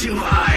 too high.